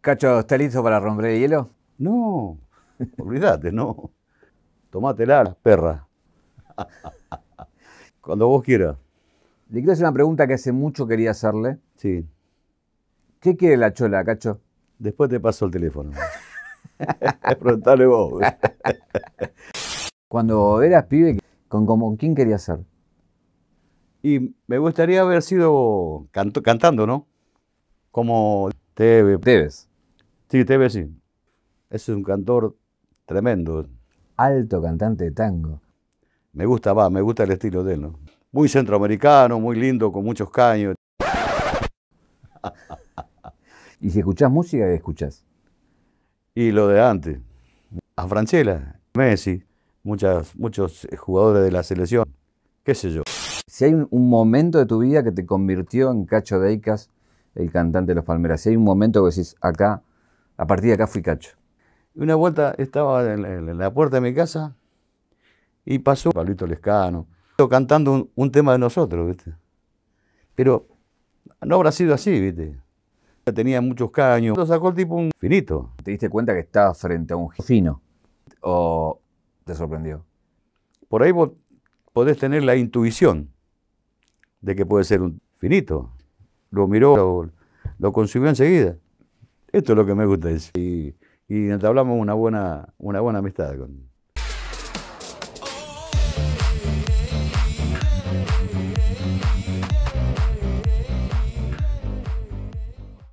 Cacho, ¿está listo para romper el hielo? No, olvídate, no. Tomátela, perra. Cuando vos quieras. Le quiero hacer una pregunta que hace mucho quería hacerle. Sí. ¿Qué quiere la chola, Cacho? Después te paso el teléfono. Preguntale vos. Cuando eras pibe, ¿con, con quién querías ser? Y me gustaría haber sido canto- cantando, ¿no? Como Teve. Sí, sí. Es un cantor tremendo. Alto cantante de tango. Me gusta, va, me gusta el estilo de él, ¿no? Muy centroamericano, muy lindo, con muchos caños. Y si escuchás música, ¿qué escuchás? Y lo de antes. A Franchella, Messi, muchas, muchos jugadores de la selección. ¿Qué sé yo? Si hay un, un momento de tu vida que te convirtió en Cacho Deicas, el cantante de los Palmeras, si hay un momento que decís, acá, a partir de acá fui Cacho. Una vuelta estaba en la, puerta de mi casa y pasó Pablito Lescano cantando un, un tema de nosotros, ¿viste? Pero no habrá sido así, ¿viste? Tenía muchos caños. Lo sacó el tipo un finito. ¿Te diste cuenta que estabas frente a un fino? ¿O te sorprendió? Por ahí vos podés tener la intuición de que puede ser un finito. Lo miró, lo, lo concibió enseguida. Esto es lo que me gusta decir. Y, y entablamos una buena, una buena amistad con,